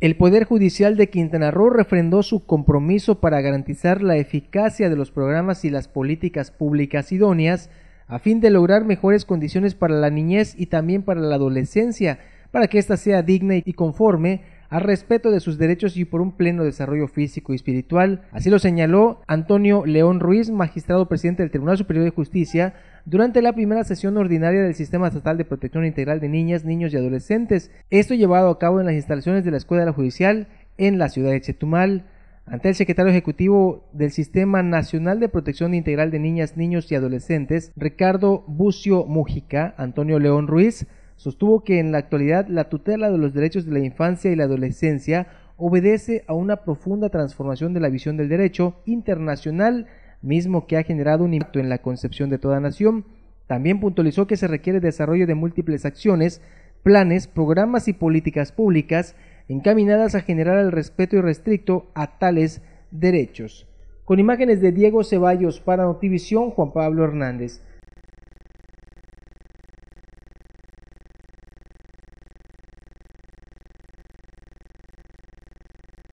El Poder Judicial de Quintana Roo refrendó su compromiso para garantizar la eficacia de los programas y las políticas públicas idóneas a fin de lograr mejores condiciones para la niñez y también para la adolescencia, para que ésta sea digna y conforme al respeto de sus derechos y por un pleno desarrollo físico y espiritual. Así lo señaló Antonio León Ruiz, magistrado presidente del Tribunal Superior de Justicia, durante la primera sesión ordinaria del Sistema Estatal de Protección Integral de Niñas, Niños y Adolescentes, esto llevado a cabo en las instalaciones de la Escuela Judicial en la ciudad de Chetumal. Ante el secretario ejecutivo del Sistema Nacional de Protección Integral de Niñas, Niños y Adolescentes, Ricardo Bucio Mújica, Antonio León Ruiz, sostuvo que en la actualidad la tutela de los derechos de la infancia y la adolescencia obedece a una profunda transformación de la visión del derecho internacional, mismo que ha generado un impacto en la concepción de toda nación. También puntualizó que se requiere desarrollo de múltiples acciones, planes, programas y políticas públicas encaminadas a generar el respeto irrestricto a tales derechos. Con imágenes de Diego Ceballos para Notivisión, Juan Pablo Hernández.